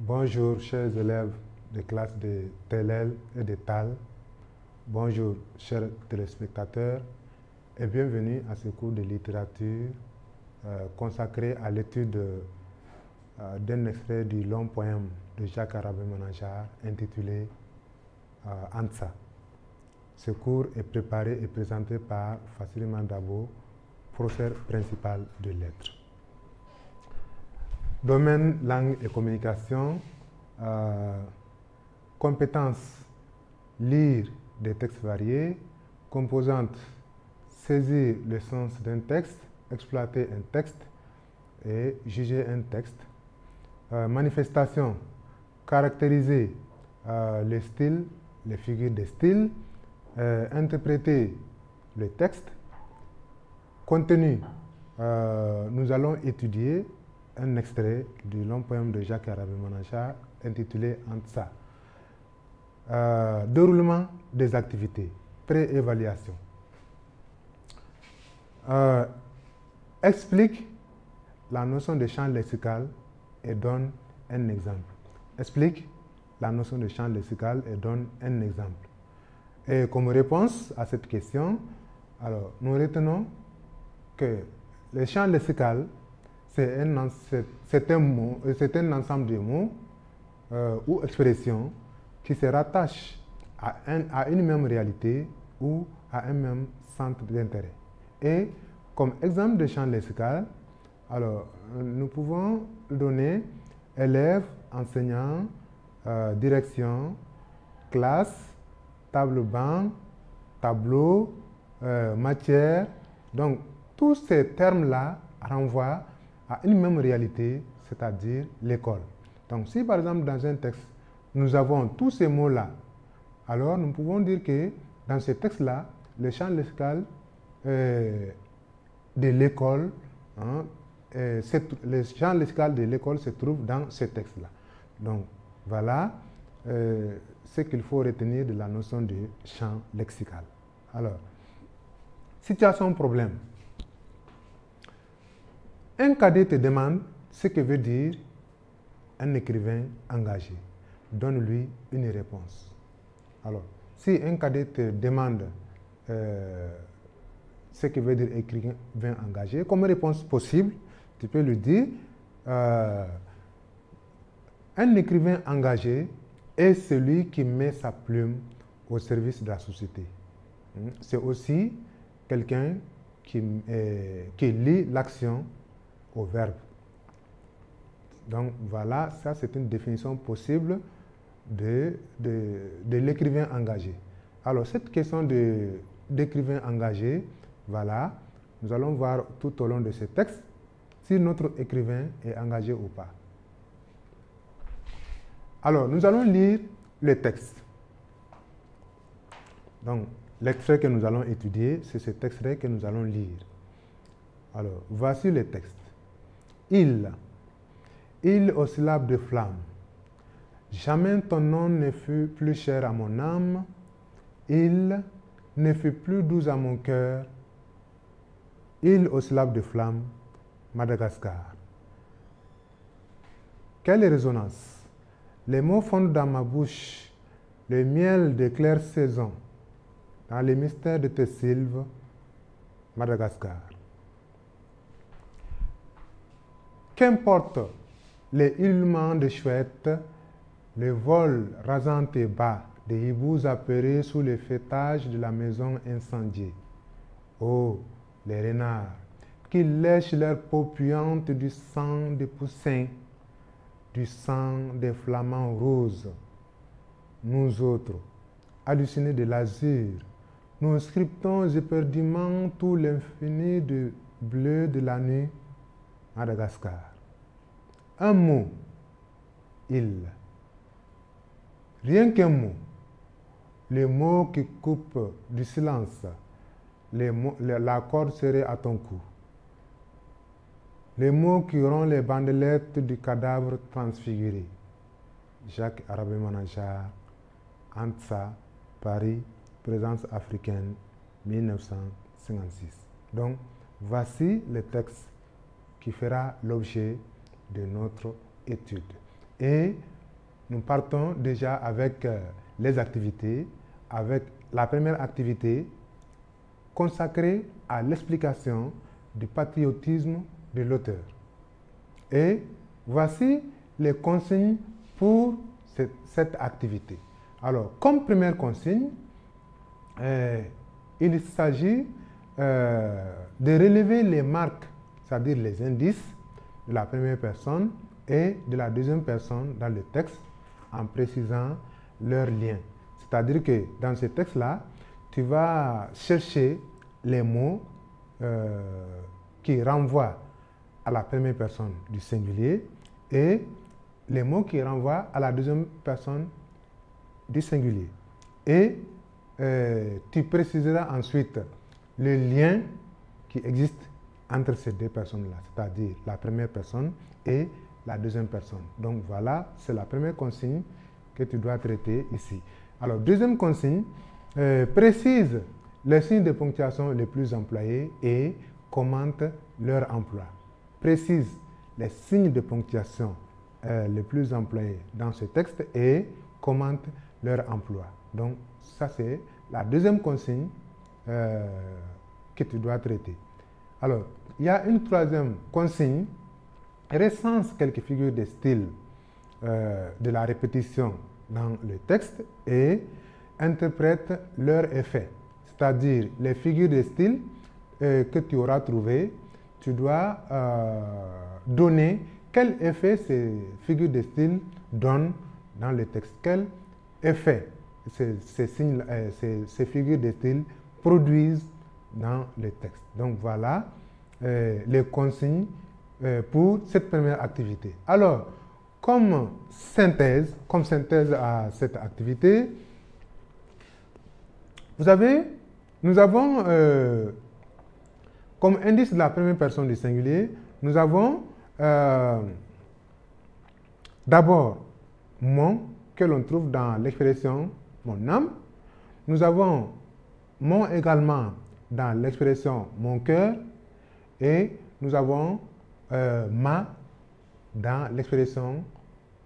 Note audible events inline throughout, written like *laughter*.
Bonjour chers élèves des classes de TLL et de TAL. Bonjour chers téléspectateurs et bienvenue à ce cours de littérature euh, consacré à l'étude euh, d'un extrait du long poème de Jacques Arabé Manachar intitulé euh, Ansa. Ce cours est préparé et présenté par Fassili Mandabo, professeur principal de lettres. Domaine langue et communication, euh, compétences lire des textes variés, composantes saisir le sens d'un texte, exploiter un texte et juger un texte. Euh, manifestation caractériser euh, les styles, les figures des styles, euh, interpréter le texte. Contenu, nous allons étudier un extrait du long poème de Jacques Arabé Manacha intitulé Antsa. Euh, déroulement des activités, pré-évaluation. Euh, explique la notion de champ lexical et donne un exemple. Explique la notion de champ lexical et donne un exemple. Et comme réponse à cette question, alors nous retenons que le champ lexical, c'est un, un, c'est un ensemble de mots euh, ou expressions qui se rattachent à, un, à une même réalité ou à un même centre d'intérêt. Et comme exemple de champ lexical, alors nous pouvons donner élèves, enseignants, euh, direction, classe, table banc, tableau, euh, matière. Donc tous ces termes-là renvoient à une même réalité, c'est-à-dire l'école. Donc si par exemple dans un texte, nous avons tous ces mots-là, alors nous pouvons dire que dans ce texte-là, le champ lexical euh, de l'école, hein, euh, le champ lexical de l'école se trouve dans ce texte-là. Donc voilà euh, ce qu'il faut retenir de la notion de champ lexical. Alors, situation problème. Un cadet te demande ce que veut dire un écrivain engagé. Donne-lui une réponse. Alors, si un cadet te demande euh, ce que veut dire écrivain engagé, comme réponse possible, tu peux lui dire euh, un écrivain engagé est celui qui met sa plume au service de la société. C'est aussi quelqu'un qui, euh, lie l'action au verbe. Donc voilà, ça c'est une définition possible de, de, de l'écrivain engagé. Alors cette question d'écrivain engagé, voilà, nous allons voir tout au long de ce texte si notre écrivain est engagé ou pas. Alors, nous allons lire le texte. Donc, l'extrait que nous allons étudier, c'est cet extrait que nous allons lire. Alors, voici le texte. Il, il aux syllabes de flamme. Jamais ton nom ne fut plus cher à mon âme. Il ne fut plus doux à mon cœur. Il aux syllabes de flamme. Madagascar. Quelle résonance Les mots fondent dans ma bouche le miel de claire saison, dans les mystères de tes sylves, Madagascar. Qu'importe les hurlements de chouettes, le vol rasant et bas des hiboux apeurés sous les fêtages de la maison incendiée. Oh, les renards, qui lèchent leurs peaux puantes du sang des poussins, du sang des flamants roses. Nous autres, hallucinés de l'azur, nous scriptons éperdument tout l'infini de bleu de la Madagascar. Un mot, il. Rien qu'un mot. Le mot qui coupe du silence. Mots, la corde serait à ton cou. Les mots qui auront les bandelettes du cadavre transfiguré. Jacques Arabé Manachar, Antsa, Paris, Présence africaine, 1956. Donc, voici le texte qui fera l'objet de notre étude. Et nous partons déjà avec euh, les activités, avec la première activité consacrée à l'explication du patriotisme de l'auteur. Et voici les consignes pour cette, activité. Alors, comme première consigne, euh, il s'agit euh, de relever les marques, c'est-à-dire les indices de la première personne et de la deuxième personne dans le texte en précisant leurs liens. C'est-à-dire que dans ce texte-là, tu vas chercher les mots euh, qui renvoient à la première personne du singulier et les mots qui renvoient à la deuxième personne du singulier. Et euh, tu préciseras ensuite le lien qui existe entre ces deux personnes-là, c'est-à-dire la première personne et la deuxième personne. Donc voilà, c'est la première consigne que tu dois traiter ici. Alors, deuxième consigne, euh, précise les signes de ponctuation les plus employés et commente leur emploi. Précise les signes de ponctuation euh, les plus employés dans ce texte et commente leur emploi. Donc, ça, c'est la deuxième consigne euh, que tu dois traiter. Alors, il y a une troisième consigne, recense quelques figures de style euh, de la répétition dans le texte et interprète leur effet. C'est-à-dire les figures de style euh, que tu auras trouvées, tu dois donner quel effet ces figures de style donnent dans le texte. Quel effet ces figures de style produisent dans le texte. Donc voilà euh, les consignes euh, pour cette première activité. Alors, comme synthèse, comme synthèse à cette activité, vous avez, nous avons euh, comme indice de la première personne du singulier, nous avons d'abord mon que l'on trouve dans l'expression mon âme. Nous avons mon également dans l'expression mon cœur et nous avons euh, ma dans l'expression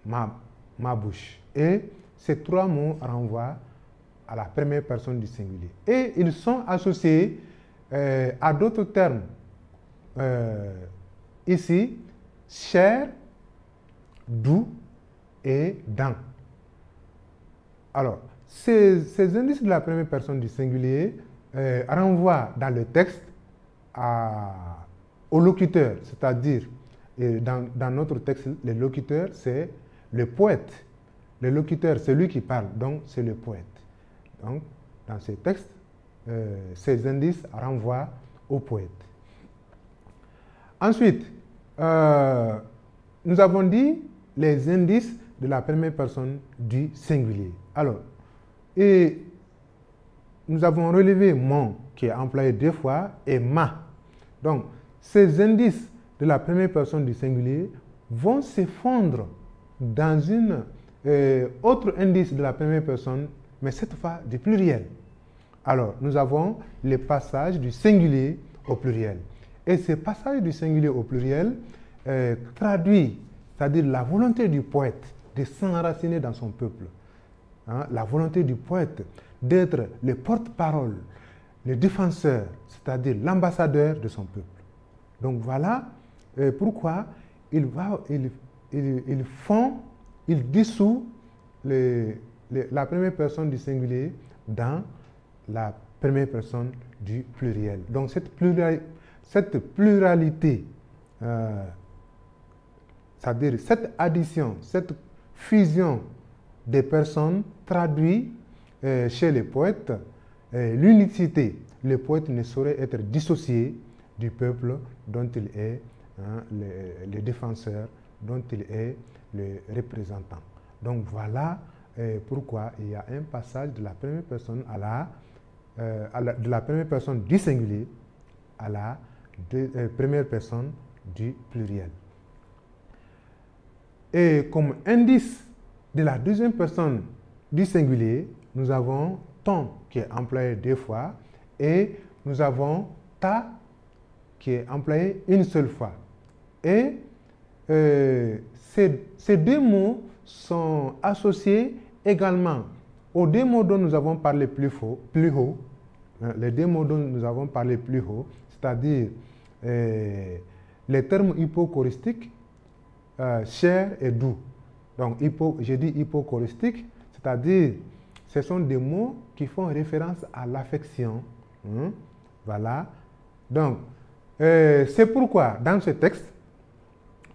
ma, ma bouche. Et ces trois mots renvoient à la première personne du singulier. Et ils sont associés euh, à d'autres termes. Euh, ici, cher, doux et dents. Alors, ces, indices de la première personne du singulier euh, renvoie dans le texte au locuteur, c'est-à-dire dans, dans, notre texte, le locuteur, c'est le poète. Le locuteur, c'est lui qui parle, donc c'est le poète. Donc, dans ces textes, euh, ces indices renvoient au poète. Ensuite, euh, nous avons dit les indices de la première personne du singulier. Alors, et nous avons relevé mon qui est employé deux fois et ma. Donc, ces indices de la première personne du singulier vont se fondre dans une euh, autre indice de la première personne, mais cette fois du pluriel. Alors, nous avons le passage du singulier au pluriel. Et ce passage du singulier au pluriel euh, traduit, c'est-à-dire la volonté du poète de s'enraciner dans son peuple. Hein, la volonté du poète d'être le porte-parole, le défenseur, c'est-à-dire l'ambassadeur de son peuple. Donc voilà euh, pourquoi il, va, il, il, fond, il dissout la première personne du singulier dans la première personne du pluriel. Donc cette, cette pluralité, euh, c'est-à-dire cette addition, cette fusion des personnes traduit chez les poètes euh, l'unicité. Le poète ne saurait être dissocié du peuple dont il est hein, le, défenseur, dont il est le représentant. Donc voilà euh, pourquoi il y a un passage de la première personne à la première personne du singulier à la première personne du pluriel. Et comme indice de la deuxième personne du singulier, nous avons ton qui est employé deux fois et nous avons ta qui est employé une seule fois. Et ces, ces deux mots sont associés également aux deux mots dont nous avons parlé plus, haut, hein, les deux mots dont nous avons parlé plus haut, c'est-à-dire euh, les termes hypocoristiques, euh, cher et doux. Donc, hypo, j'ai dit hypochoristique, c'est-à-dire ce sont des mots qui font référence à l'affection. Hein. voilà. Donc, euh, c'est pourquoi dans ce texte,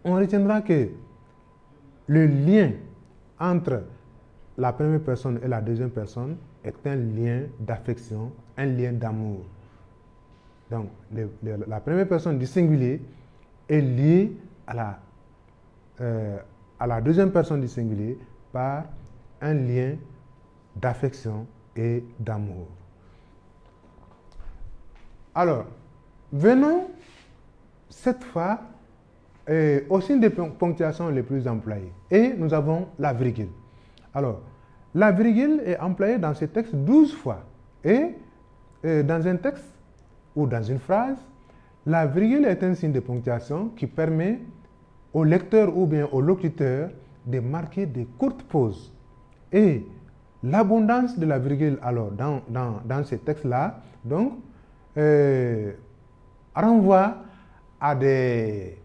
on retiendra que le lien entre la première personne et la deuxième personne est un lien d'affection, un lien d'amour. Donc, la première personne du singulier est liée à la, euh, à la deuxième personne du singulier par un lien d'affection et d'amour. Alors, venons cette fois euh, au signe de ponctuation les plus employés. Et nous avons la virgule. Alors, la virgule est employée dans ce texte 12 fois. Et euh, dans un texte ou dans une phrase, la virgule est un signe de ponctuation qui permet au lecteur ou bien au locuteur de marquer des courtes pauses. Et l'abondance de la virgule, alors, dans, dans, dans ce texte-là, donc, euh, renvoie à des,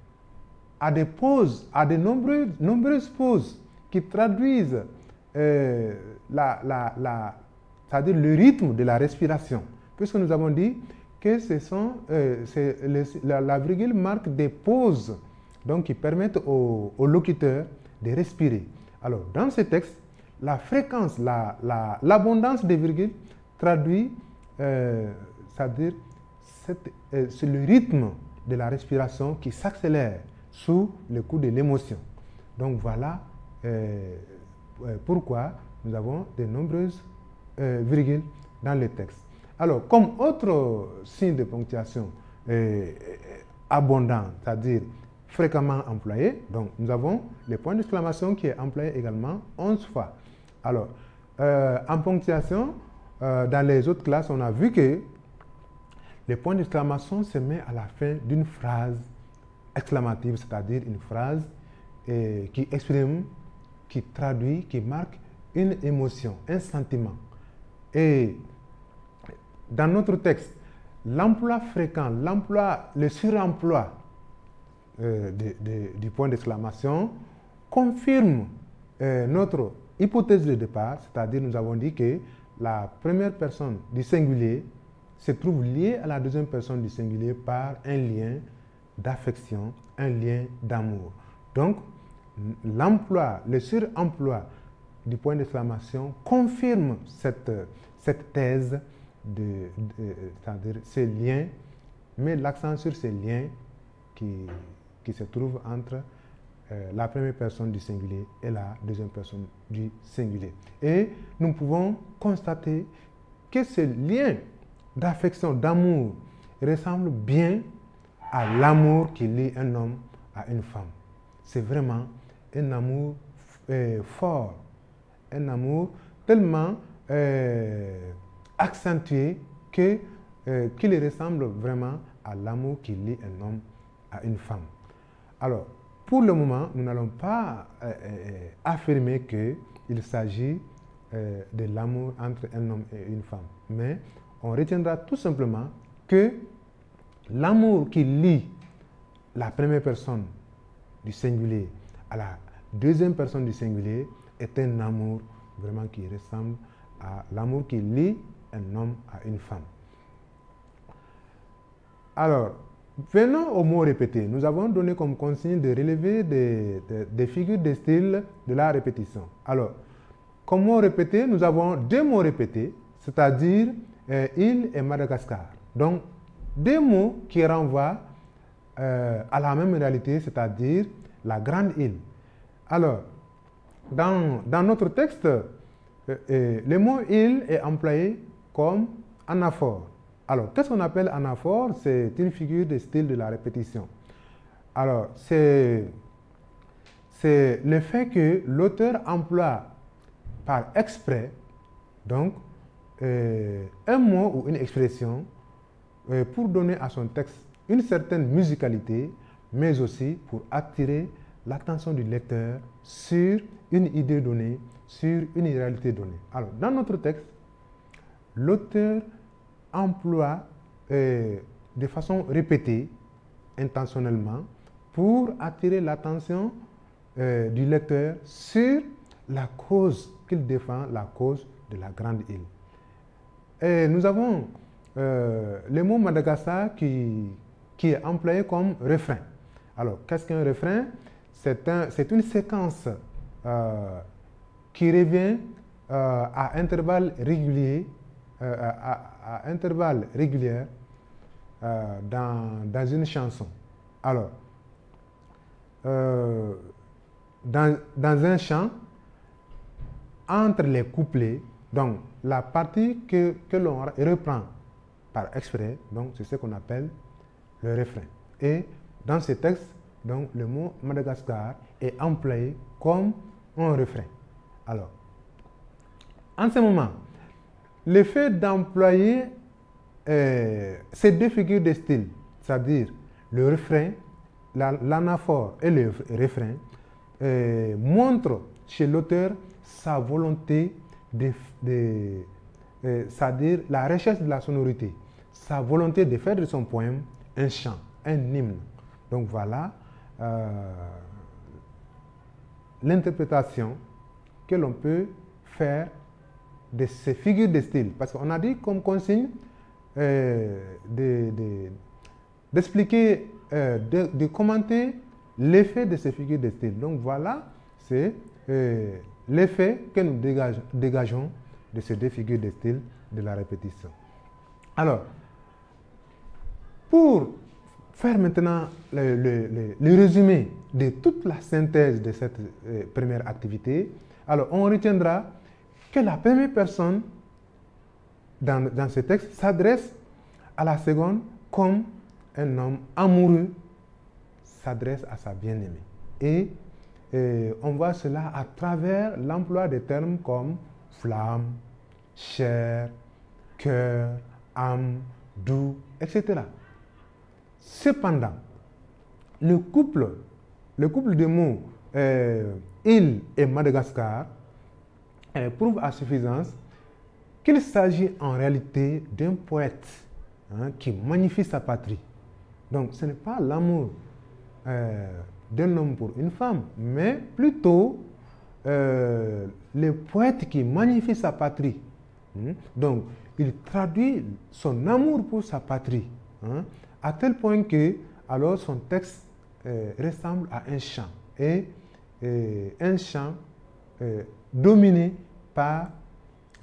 à des pauses, à de nombreuses, nombreuses pauses qui traduisent euh, la, la, la c'est-à-dire le rythme de la respiration. Puisque nous avons dit que ce sont, euh, la, virgule marque des pauses donc, qui permettent au, au, locuteur de respirer. Alors, dans ce texte, la fréquence, l'abondance la, des virgules traduit, euh, c'est-à-dire euh, le rythme de la respiration qui s'accélère sous le coup de l'émotion. Donc voilà euh, euh, pourquoi nous avons de nombreuses virgules dans le texte. Alors, comme autre signe de ponctuation abondant, c'est-à-dire fréquemment employé, donc nous avons le point d'exclamation qui est employé également 11 fois. Alors, en ponctuation, dans les autres classes, on a vu que le point d'exclamation se met à la fin d'une phrase exclamative, c'est-à-dire une phrase qui exprime qui traduit, qui marque une émotion, un sentiment. Et dans notre texte, l'emploi fréquent, l'emploi, le suremploi euh, du point d'exclamation confirme euh, notre hypothèse de départ, c'est-à-dire nous avons dit que la première personne du singulier se trouve liée à la deuxième personne du singulier par un lien d'affection, un lien d'amour. Donc, l'emploi, le suremploi du point d'exclamation confirme cette, thèse de, c'est-à-dire ces liens, met l'accent sur ces liens qui, qui se trouvent entre euh, la première personne du singulier et la deuxième personne du singulier. Et nous pouvons constater que ce lien d'affection, d'amour, ressemble bien à l'amour qui lie un homme à une femme. C'est vraiment un amour euh, fort, un amour tellement euh, accentué qu'il ressemble vraiment à l'amour qui lie un homme à une femme. Alors, pour le moment, nous n'allons pas affirmer qu'il s'agit de l'amour entre un homme et une femme, mais on retiendra tout simplement que l'amour qui lie la première personne du singulier à la deuxième personne du singulier est un amour vraiment qui ressemble à l'amour qui lie un homme à une femme. Alors, venons aux mots répétés. Nous avons donné comme consigne de relever des, figures de style de la répétition. Alors, comme mot répété, nous avons deux mots répétés, c'est-à-dire euh, île et Madagascar. Donc, deux mots qui renvoient euh, à la même réalité, c'est-à-dire la grande île. Alors, dans, dans notre texte, euh, euh, le mot île est employé comme anaphore. Alors, qu'est-ce qu'on appelle anaphore? C'est une figure de style de la répétition. Alors, c'est le fait que l'auteur emploie par exprès, donc, euh, un mot ou une expression pour donner à son texte une certaine musicalité, mais aussi pour attirer l'attention du lecteur sur une idée donnée, sur une réalité donnée. Alors, dans notre texte, l'auteur emploie euh, de façon répétée, intentionnellement, pour attirer l'attention euh, du lecteur sur la cause qu'il défend, la cause de la grande île. Et nous avons euh, le mot Madagascar qui, qui est employé comme refrain. Alors, qu'est-ce qu'un refrain? C'est un, une séquence qui revient à intervalles réguliers, euh, à, intervalles réguliers dans, dans, une chanson. Alors, dans, dans, un chant, entre les couplets, donc la partie que, que l'on reprend par exprès, donc c'est ce qu'on appelle le refrain. Et dans ce texte, donc, le mot Madagascar est employé comme un refrain. Alors, en ce moment, le fait d'employer euh, ces deux figures de style, c'est-à-dire le refrain, l'anaphore et le refrain, euh, montre chez l'auteur sa volonté de, euh, c'est-à-dire la recherche de la sonorité, sa volonté de faire de son poème un chant, un hymne. Donc voilà l'interprétation que l'on peut faire de ces figures de style. Parce qu'on a dit comme consigne euh, d'expliquer, euh, de, commenter l'effet de ces figures de style. Donc voilà, c'est euh, l'effet que nous dégage, dégageons de ces deux figures de style de la répétition. Alors, pour faire maintenant le, le, le, résumé de toute la synthèse de cette euh, première activité, alors on retiendra que la première personne dans, ce texte s'adresse à la seconde comme un homme amoureux s'adresse à sa bien-aimée. Et euh, on voit cela à travers l'emploi de termes comme flamme, chair, cœur, âme, doux, etc. Cependant, le couple, le couple de mots euh, île et Madagascar euh, prouve à suffisance qu'il s'agit en réalité d'un poète hein, qui magnifie sa patrie. Donc ce n'est pas l'amour euh, d'un homme pour une femme, mais plutôt euh, le poète qui magnifie sa patrie. Hein. Donc il traduit son amour pour sa patrie. Hein, à tel point que alors son texte euh, ressemble à un chant et un chant dominé par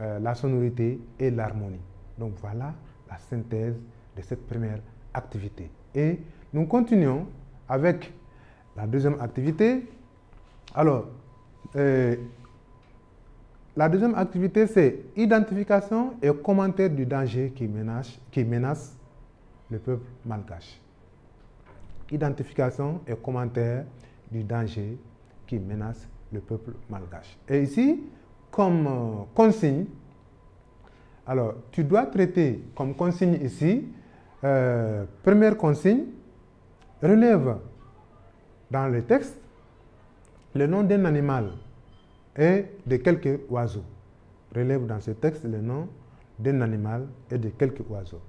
euh, la sonorité et l'harmonie. Donc voilà la synthèse de cette première activité. Et nous continuons avec la deuxième activité. Alors, euh, la deuxième activité, c'est identification et commentaire du danger qui menace, qui menace le peuple malgache. Identification et commentaire du danger qui menace le peuple malgache. Et ici, comme euh, consigne, alors tu dois traiter comme consigne ici, euh, première consigne, relève dans le texte le nom d'un animal et de quelques oiseaux. Relève dans ce texte le nom d'un animal et de quelques oiseaux.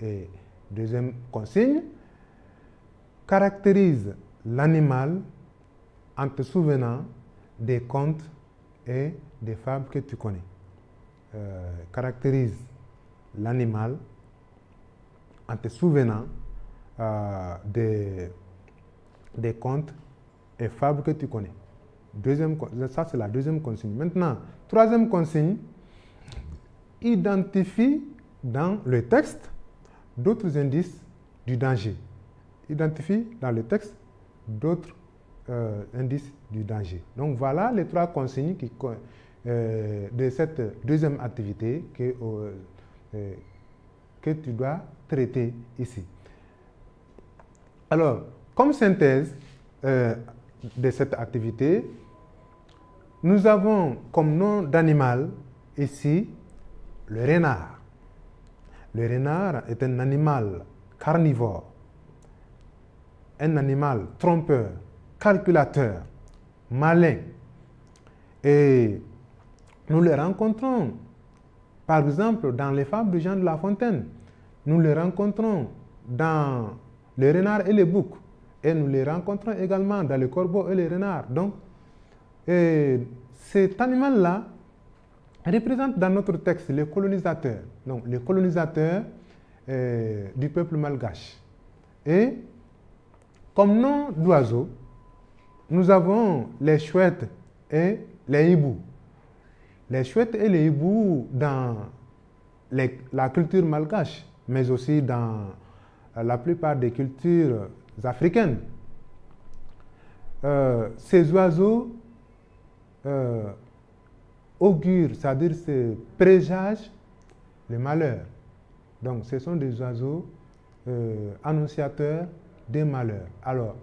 Et Deuxième consigne, caractérise l'animal en te souvenant des contes et des fables que tu connais. Euh, caractérise l'animal en te souvenant euh, des, des contes et fables que tu connais. Deuxième, ça, c'est la deuxième consigne. Maintenant, troisième consigne, identifie dans le texte d'autres indices du danger. Identifie dans le texte d'autres euh, indices du danger. Donc voilà les trois consignes qui, euh, de cette deuxième activité que, euh, que tu dois traiter ici. Alors, comme synthèse de cette activité, nous avons comme nom d'animal ici le renard. Le renard est un animal carnivore, un animal trompeur, calculateurs, malins. Et nous les rencontrons, par exemple, dans les fables de Jean de La Fontaine. Nous les rencontrons dans les renards et les boucs. Et nous les rencontrons également dans les corbeaux et les renards. Donc, cet animal-là représente dans notre texte les colonisateurs. Donc, les colonisateurs euh, du peuple malgache. Et comme nom d'oiseaux, nous avons les chouettes et les hiboux. Les chouettes et les hiboux dans la culture malgache, mais aussi dans la plupart des cultures africaines. Euh, ces oiseaux euh, augurent, c'est-à-dire se présagent le malheur. Donc ce sont des oiseaux euh, annonciateurs des malheurs. Alors,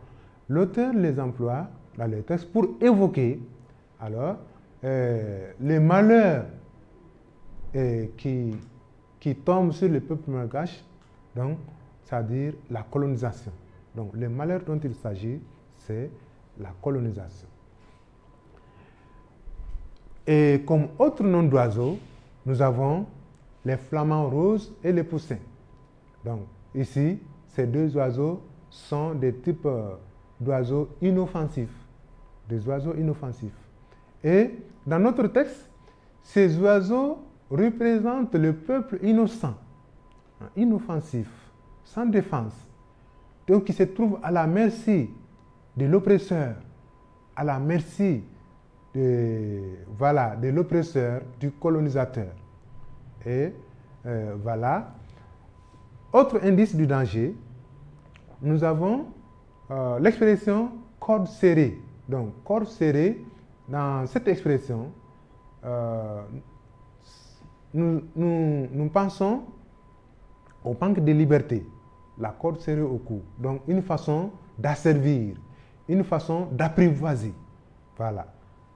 l'auteur les emploie dans les textes pour évoquer alors euh, les malheurs euh, qui, qui tombent sur le peuple malgache, donc, c'est-à-dire la colonisation. Donc, les malheurs dont il s'agit, c'est la colonisation. Et comme autre nom d'oiseau, nous avons les flamants roses et les poussins. Donc, ici, ces deux oiseaux sont des types euh, d'oiseaux inoffensifs. Des oiseaux inoffensifs. Et dans notre texte, ces oiseaux représentent le peuple innocent, inoffensif, sans défense, donc qui se trouve à la merci de l'oppresseur, à la merci de, voilà, de l'oppresseur, du colonisateur. Et euh, voilà. Autre indice du danger, nous avons euh, l'expression corde serrée. Donc, corde serrée, dans cette expression, euh, nous, nous, pensons au manque de liberté, la corde serrée au cou. Donc, une façon d'asservir, une façon d'apprivoiser. Voilà.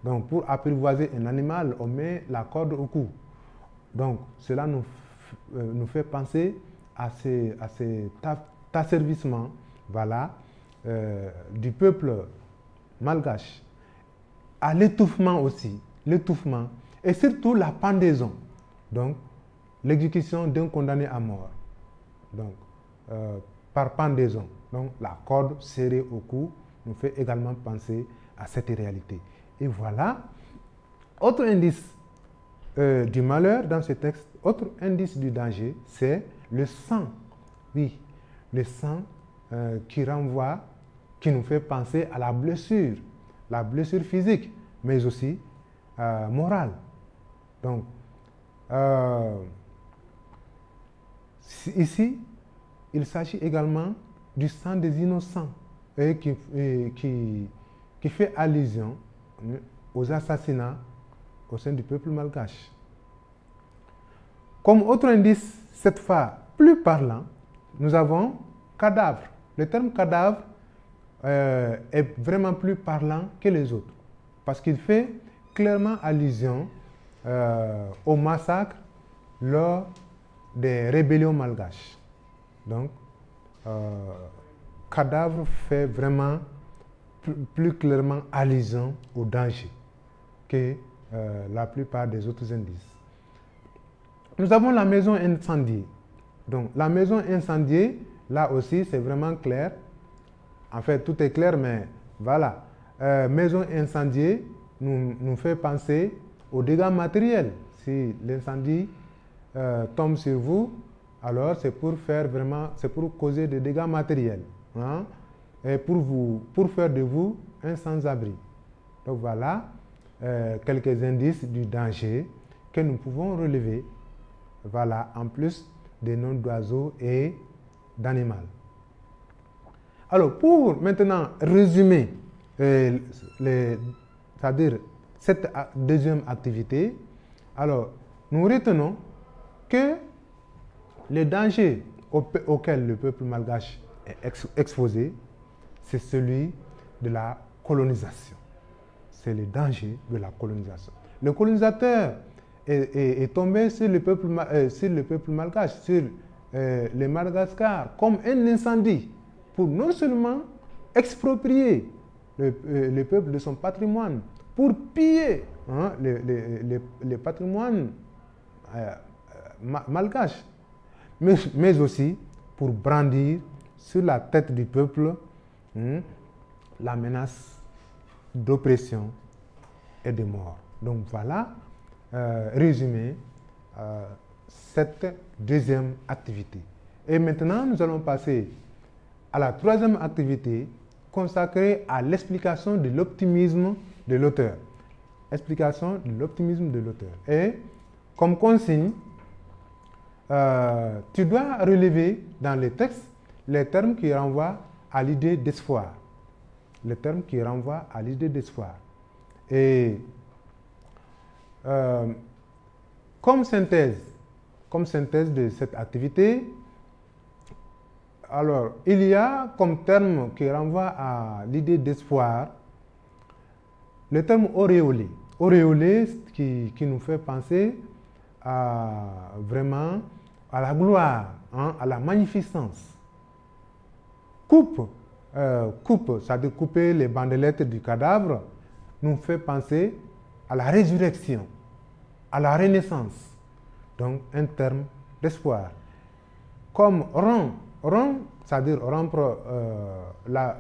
Donc, pour apprivoiser un animal, on met la corde au cou. Donc, cela nous, euh, nous fait penser à, à cet asservissement voilà, euh, du peuple malgache, à l'étouffement aussi, l'étouffement, et surtout la pendaison, donc l'exécution d'un condamné à mort, donc euh, par pendaison. Donc la corde serrée au cou nous fait également penser à cette réalité. Et voilà, autre indice euh, du malheur dans ce texte, autre indice du danger, c'est le sang. Oui, le sang euh, qui renvoie, qui nous fait penser à la blessure, la blessure physique, mais aussi euh, morale. Donc, ici, il s'agit également du sang des innocents et qui, qui, qui fait allusion aux assassinats au sein du peuple malgache. Comme autre indice, cette fois plus parlant, nous avons cadavre. Le terme cadavre euh, est vraiment plus parlant que les autres parce qu'il fait clairement allusion euh, au massacre lors des rébellions malgaches. Donc, euh, cadavre fait vraiment plus clairement allusion au danger que euh, la plupart des autres indices. Nous avons la maison incendiée. Donc la maison incendiée, là aussi, c'est vraiment clair. En fait, tout est clair, mais voilà. Euh, maison incendiée nous, nous, fait penser aux dégâts matériels. Si l'incendie euh, tombe sur vous, alors c'est pour faire vraiment, c'est pour causer des dégâts matériels. Hein? et pour, vous, pour faire de vous un sans-abri. Donc voilà euh, quelques indices du danger que nous pouvons relever, voilà, en plus des noms d'oiseaux et d'animaux. Alors, pour maintenant résumer, euh, cette deuxième activité, alors, nous retenons que les dangers auxquels le peuple malgache est exposé c'est celui de la colonisation. C'est le danger de la colonisation. Le colonisateur est, tombé sur le, peuple, euh, sur le malgache, sur euh, les Madagascar, comme un incendie, pour non seulement exproprier le, euh, peuple de son patrimoine, pour piller hein, les, patrimoines euh, malgaches, mais, aussi pour brandir sur la tête du peuple hein, la menace d'oppression et de mort. Donc voilà, résumé, cette deuxième activité. Et maintenant, nous allons passer à la troisième activité consacrée à l'explication de l'optimisme de l'auteur. Explication de l'optimisme de l'auteur. Et comme consigne, euh, tu dois relever dans les textes les termes qui renvoient à l'idée d'espoir. Les termes qui renvoient à l'idée d'espoir. Et euh, comme synthèse, comme synthèse de cette activité, alors, il y a comme terme qui renvoie à l'idée d'espoir le terme auréolé. Auréolé qui, qui, nous fait penser à vraiment à la gloire, hein, à la magnificence. Coupe, euh, coupe, ça couper les bandelettes du cadavre, nous fait penser à la résurrection, à la renaissance. Donc, un terme d'espoir. Comme rang rompre, c'est-à-dire rompre euh, la,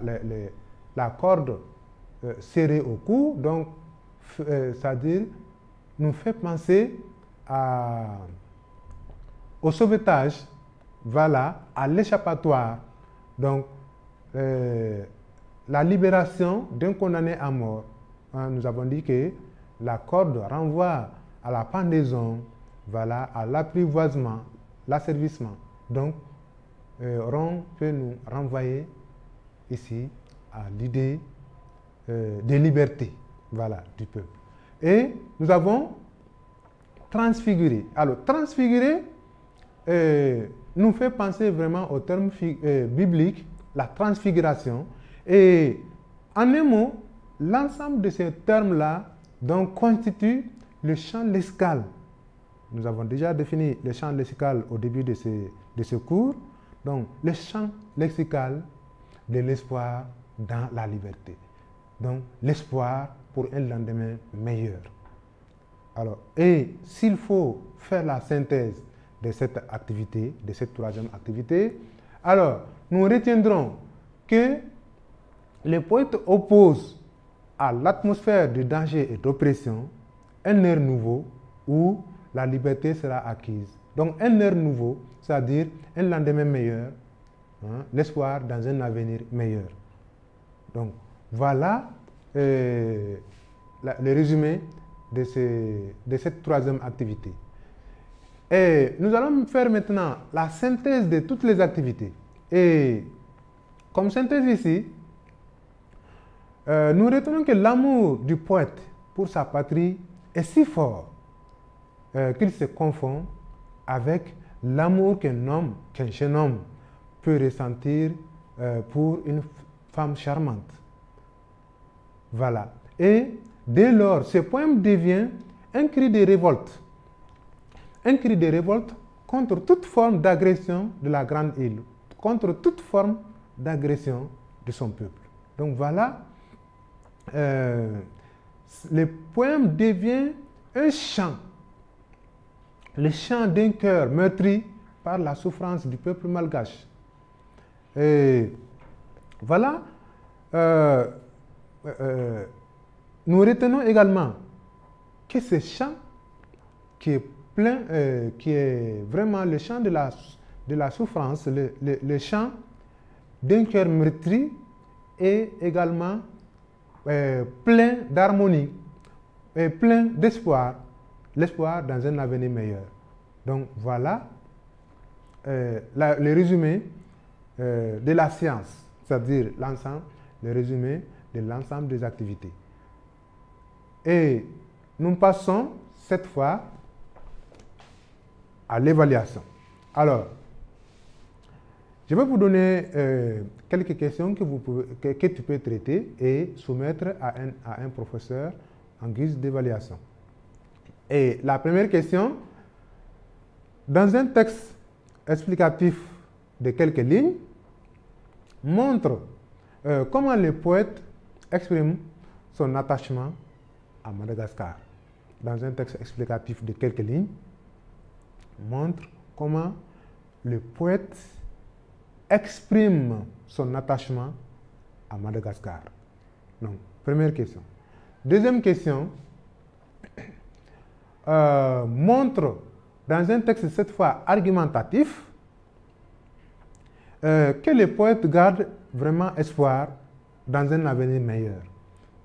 la, corde euh, serrée au cou, donc euh, c'est-à-dire nous fait penser au sauvetage, voilà, à l'échappatoire, donc la libération d'un condamné à mort. Hein, nous avons dit que la corde renvoie à la pendaison, voilà, à l'apprivoisement, l'asservissement. Donc, euh, peut nous renvoyer ici à l'idée euh, de liberté voilà, du peuple. Et nous avons transfiguré. Alors, transfigurer euh, nous fait penser vraiment au terme euh, biblique, la transfiguration. Et en un mot, l'ensemble de ces termes-là donc, constitue le champ lexical. Nous avons déjà défini le champ lexical au début de de ce cours. Donc, le champ lexical de l'espoir dans la liberté. Donc, l'espoir pour un lendemain meilleur. Alors, et s'il faut faire la synthèse de cette activité, de cette troisième activité, alors nous retiendrons que les poètes opposent à l'atmosphère de danger et d'oppression un air nouveau où la liberté sera acquise. Donc un air nouveau c'est-à-dire un lendemain meilleur, hein, l'espoir dans un avenir meilleur. Donc voilà euh, le résumé de, de cette troisième activité. Et nous allons faire maintenant la synthèse de toutes les activités. Et comme synthèse ici, euh, nous retenons que l'amour du poète pour sa patrie est si fort euh, qu'il se confond avec l'amour qu'un homme, qu'un jeune homme peut ressentir euh, pour une femme charmante. Voilà. Et dès lors, ce poème devient un cri de révolte. Un cri de révolte contre toute forme d'agression de la grande île, contre toute forme d'agression de son peuple. Donc voilà, euh, le poème devient un chant le chant d'un cœur meurtri par la souffrance du peuple malgache. Et voilà, euh, euh, nous retenons également que ce chant qui est plein, euh, qui est vraiment le chant de la, de la souffrance, le, le chant d'un cœur meurtri est également plein d'harmonie plein d'espoir l'espoir dans un avenir meilleur. Donc voilà euh, le résumé euh, de la science, c'est-à-dire l'ensemble, le résumé de l'ensemble des activités. Et nous passons cette fois à l'évaluation. Alors, je vais vous donner euh, quelques questions que, vous tu peux traiter et soumettre à un professeur en guise d'évaluation. Et la première question, dans un texte explicatif de quelques lignes, montre euh, comment le poète exprime son attachement à Madagascar. Dans un texte explicatif de quelques lignes, montre comment le poète exprime son attachement à Madagascar. Donc, première question. Deuxième question, euh, montre dans un texte cette fois argumentatif euh, que le poète garde vraiment espoir dans un avenir meilleur.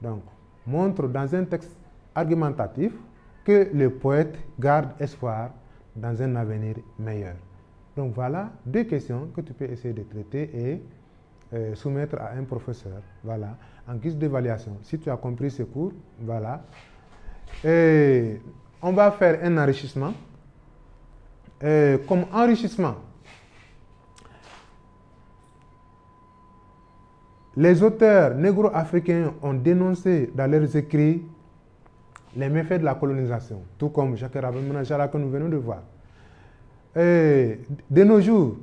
Donc, montre dans un texte argumentatif que le poète garde espoir dans un avenir meilleur. Donc voilà deux questions que tu peux essayer de traiter et euh, soumettre à un professeur, voilà, en guise d'évaluation. Si tu as compris ce cours, voilà. Et on va faire un enrichissement. Et comme enrichissement, les auteurs négro-africains ont dénoncé dans leurs écrits les méfaits de la colonisation, tout comme Jacques Rabin que nous venons de voir. Et de nos jours,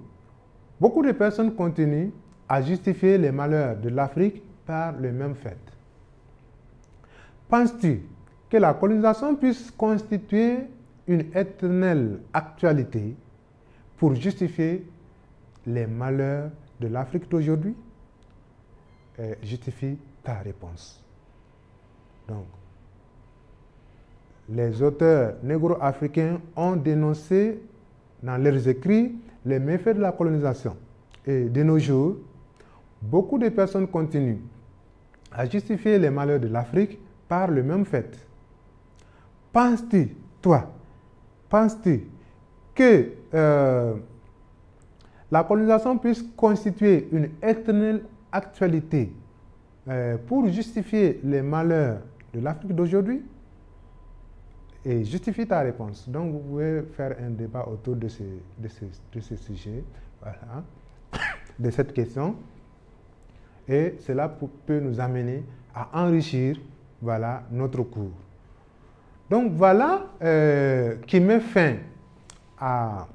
beaucoup de personnes continuent à justifier les malheurs de l'Afrique par le même fait. Penses-tu la colonisation puisse constituer une éternelle actualité pour justifier les malheurs de l'Afrique d'aujourd'hui Justifie ta réponse. Donc, les auteurs négro-africains ont dénoncé dans leurs écrits les méfaits de la colonisation. Et de nos jours, beaucoup de personnes continuent à justifier les malheurs de l'Afrique par le même fait. Penses-tu, toi, penses-tu que euh, la colonisation puisse constituer une éternelle actualité euh, pour justifier les malheurs de l'Afrique d'aujourd'hui? Et justifie ta réponse. Donc, vous pouvez faire un débat autour de ce, sujet, *coughs* de cette question. Et cela peut nous amener à enrichir notre cours. Donc, voilà euh, qui met fin à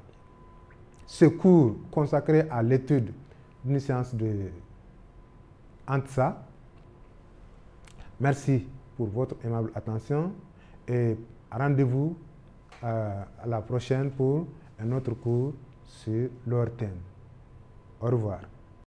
ce cours consacré à l'étude d'une séance de ANTSA. Merci pour votre aimable attention et Rendez-vous euh, à la prochaine pour un autre cours sur leur thème. Au revoir.